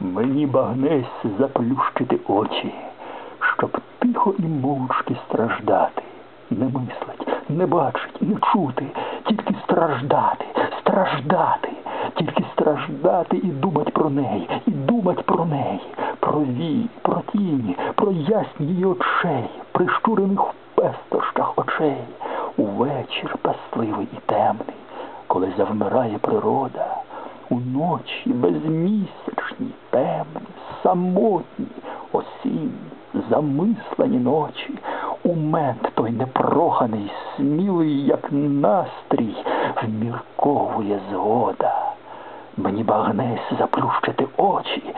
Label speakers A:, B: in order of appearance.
A: Мені багнесь заплющити очі, щоб тихо і мовчки страждати, не мислить, не бачить, не чути, тільки страждати, страждати, тільки страждати і думать про неї, і думать про неї, про вій, про тіні, про ясні її очей, прищурених в пестощах очей, увечір пестливий і темний, коли завмирає природа. Уночі безмісячні, темні, самотні, осінні, замислені ночі, у мент той непроханий, смілий, як настрій, вмірковує згода. Мені багнесь заплющити очі,